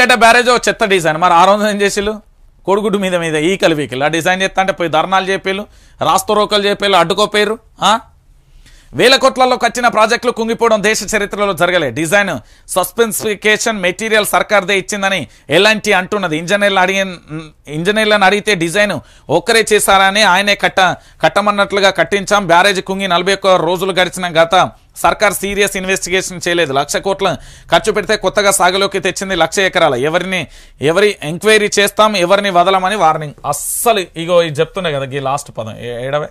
Medigadda barrage ఒక చెత్త design. మరి ఆ రోజు ఏం చేసిళ్ళు కోడిగుడ్డు మీద మీద ఈకలు వీకలు ఆ డిజైన్ చేస్తా అంటే పోయి ధర్నాలు చెప్పేళ్ళు రాస్తరోకలు చెప్పేళ్ళు అడ్డుకోపోయారు వేల కోట్లలోకి వచ్చిన ప్రాజెక్టులు కుంగిపోవడం దేశ చరిత్రలో జరగలే. డిజైన్ సస్పెన్సిఫికేషన్ మెటీరియల్ సర్కార్దే ఇచ్చిందని ఎలాంటి అంటున్నది. ఇంజనీర్లు అడిగి ఇంజనీర్లను అడిగితే డిజైన్ ఒక్కరే చేశారని ఆయనే కట్ట కట్టమన్నట్లుగా కట్టించాం. బ్యారేజ్ కుంగి నలభై ఒక్క రోజులు గడిచిన గత సర్కార్ సీరియస్ ఇన్వెస్టిగేషన్ చేయలేదు. లక్ష కోట్ల ఖర్చు పెడితే కొత్తగా సాగులోకి తెచ్చింది లక్ష ఎకరాల. ఎవరిని ఎవరి ఎంక్వైరీ చేస్తాం ఎవరిని వదలమని వార్నింగ్. అస్సలు ఇగో ఇది చెప్తున్నా కదా ఈ లాస్ట్ పదం. ఏడవే.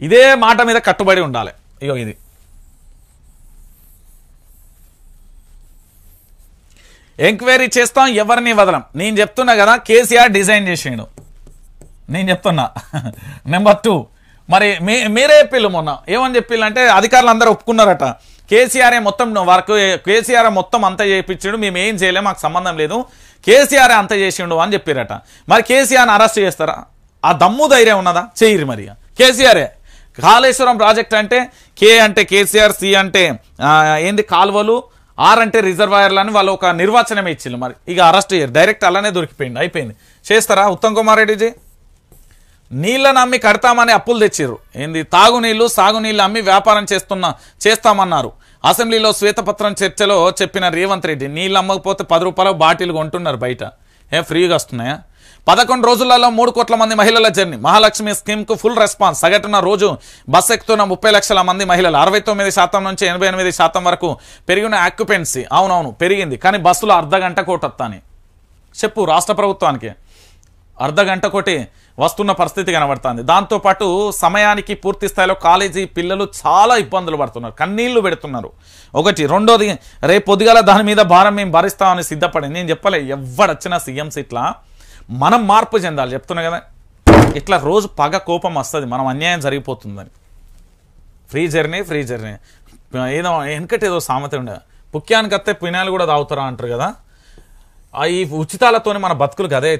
ఇదే మాట మీద కట్టుబడి ఉండాలి. ఇగో ఇది. ఎంక్వైరీ చేస్తాం ఎవరిని వదలం. నేను చెప్తున్నా కదా కేసీఆర్ డిజైన్ చేసిండు. నేను చెప్తున్నా. నెంబర్ టూ మరి మీ మీరే చెప్పిల్లు మొన్న ఏమని చెప్పిల్లంటే అధికారులు అందరూ ఒప్పుకున్నారట. కేసీఆరే మొత్తం వరకు కేసీఆర్ మొత్తం అంతా చేయించాడు మేము ఏం చేయలేం మాకు సంబంధం లేదు కేసీఆర్ అంత చేసిండు అని చెప్పారట. మరి కేసీఆర్ని అరెస్ట్ చేస్తారా? ఆ దమ్ము ధైర్యం ఉన్నదా? చేయరు మరి కేసీఆరే కాళేశ్వరం ప్రాజెక్ట్ అంటే కే అంటే కేసీఆర్ సి అంటే ఏంది కాలువలు ఆర్ అంటే రిజర్వాయర్లు అని వాళ్ళు ఒక నిర్వచనం ఇచ్చిండు మరి. ఇక అరెస్ట్ చేయరు. డైరెక్ట్ అలానే దొరికిపోయింది అయిపోయింది. చేస్తారా ఉత్తమ్ కుమార్ రెడ్డిజీ? నీళ్ళని అమ్మి కడతామని అప్పులు తెచ్చిర్రు. ఏంది? తాగునీళ్ళు సాగునీళ్ళు అమ్మి వ్యాపారం చేస్తున్నా చేస్తామన్నారు. అసెంబ్లీలో శ్వేతపత్రం చర్చలో చెప్పిన రేవంత్ రెడ్డి నీళ్ళు అమ్మకపోతే పది రూపాయల బాటిల్ కొంటున్నారు బయట. ఏ ఫ్రీగా వస్తున్నాయా? పదకొండు రోజులలో మూడు కోట్ల మంది మహిళల జర్నీ. మహాలక్ష్మి స్కీమ్కు ఫుల్ రెస్పాన్స్. సగటున రోజు బస్ ఎక్కుతున్న ముప్పై లక్షల మంది మహిళలు. అరవై తొమ్మిది శాతం నుంచి ఎనభై ఎనిమిది శాతం వరకు పెరిగిన ఆక్యుపెన్సీ అవునవును పెరిగింది. కానీ బస్సులో అర్ధ గంట కోటొత్తాని చెప్పు రాష్ట్ర ప్రభుత్వానికి. అర్ధ కొట్టి వస్తున్న పరిస్థితి కనబడుతుంది. దాంతోపాటు సమయానికి పూర్తి స్థాయిలో కాలేజీ పిల్లలు చాలా ఇబ్బందులు పడుతున్నారు. కన్నీళ్ళు పెడుతున్నారు. ఒకటి. రెండోది రేపు పొద్దుగాల దాని మీద భారం మేము భరిస్తామని సిద్ధపడి నేను చెప్పలే ఎవడొచ్చినా సీఎం సీట్లా మనం మార్పు చెందాలి. చెప్తున్నా కదా. ఇట్లా రోజు పగ కోపం వస్తుంది. మనం అన్యాయం జరిగిపోతుందని. Free journey free journey. ఏదో వెనకటి ఏదో సామెత ఉండే. పుక్యానికి వస్తే పినాలు కూడా తాగుతారా అంటారు కదా. ఆ ఈ ఉచితాలతోనే మన బతుకులు గదే అవుతాయి